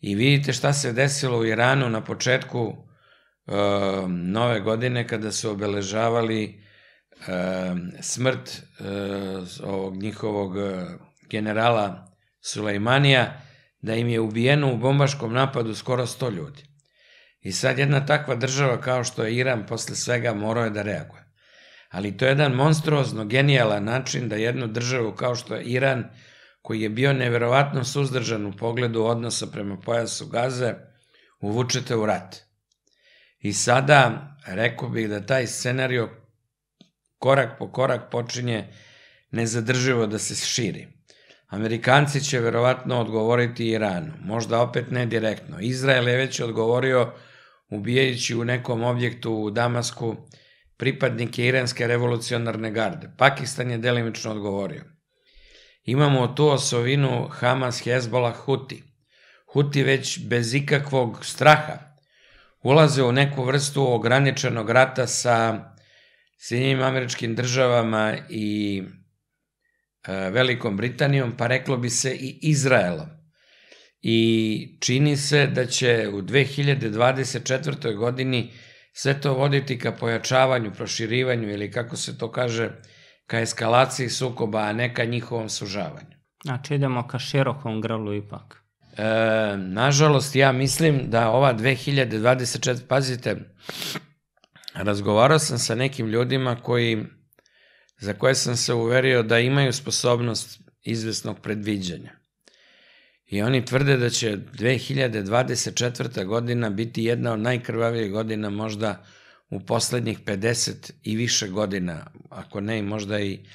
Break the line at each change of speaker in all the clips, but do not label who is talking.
I vidite šta se desilo u Iranu na početku uh, nove godine kada su obeležavali uh, smrt uh, ovog njihovog generala Sulejmanija, da im je ubijeno u bombaškom napadu skoro 100 ljudi. I sad jedna takva država kao što je Iran posle svega morao je da reaguje. Ali to je jedan monstruozno genijalan način da jednu državu kao što je Iran, koji je bio neverovatno suzdržan u pogledu odnosa prema pojasu Gaze, uvučete u rat. I sada, rekao bih da taj scenario korak po korak počinje nezadrživo da se širi. Amerikanci će verovatno odgovoriti Iranu, možda opet ne direktno. Izrael je već odgovorio ubijajući u nekom objektu u Damasku pripadnike iranske revolucionarne garde. Pakistan je delimično odgovorio. Imamo tu osovinu Hamas, Hezbollah, Huti. Huti već bez ikakvog straha ulaze u neku vrstu ograničenog rata sa Sjedinjim američkim državama i e, Velikom Britanijom, pa reklo bi se i Izraelom. I čini se da će u 2024. godini sve to voditi ka pojačavanju, proširivanju ili kako se to kaže, ka eskalaciji sukoba, a ne ka njihovom sužavanju.
Znači idemo ka širokom grlu ipak.
E, nažalost, ja mislim da ova 2024, pazite, razgovarao sam sa nekim ljudima koji, za koje sam se uverio da imaju sposobnost izvesnog predviđanja. I oni tvrde da će 2024. godina biti jedna od najkrvavijih godina možda u poslednjih 50 i više godina, ako ne i možda i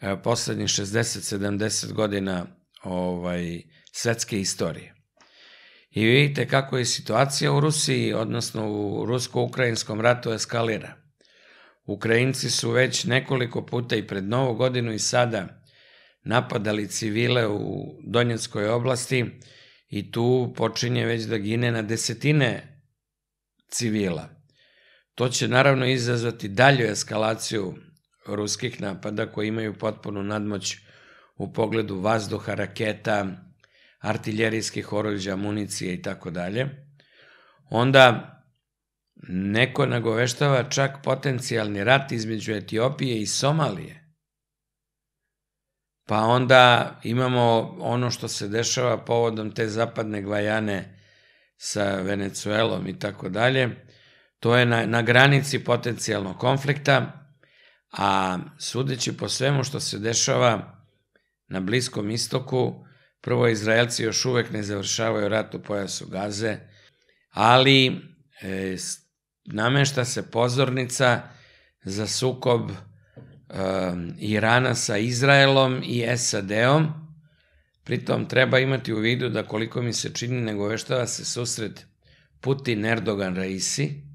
e, poslednjih 60-70 godina ovaj, svetske istorije. I vidite kako je situacija u Rusiji, odnosno u rusko-ukrajinskom ratu eskalira. Ukrajinci su već nekoliko puta i pred novu godinu i sada napadali civile u Donjeckoj oblasti i tu počinje već da gine na desetine civila. To će naravno izazvati dalju eskalaciju ruskih napada koji imaju potpunu nadmoć u pogledu vazduha, raketa, artiljerijskih oruđa, municije i tako dalje. Onda neko nagoveštava čak potencijalni rat između Etiopije i Somalije. Pa onda imamo ono što se dešava povodom te zapadne Gvajane sa Venecuelom i tako dalje. To je na, na granici potencijalnog konflikta, a sudeći po svemu što se dešava na Bliskom istoku, prvo Izraelci još uvek ne završavaju rat u pojasu Gaze, ali e, namešta se pozornica za sukob Um, Irana sa Izraelom i SAD-om. Pritom treba imati u vidu da koliko mi se čini nego veštava se susret Putin, Erdogan, Raisi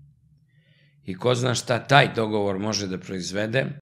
i ko zna šta taj dogovor može da proizvede.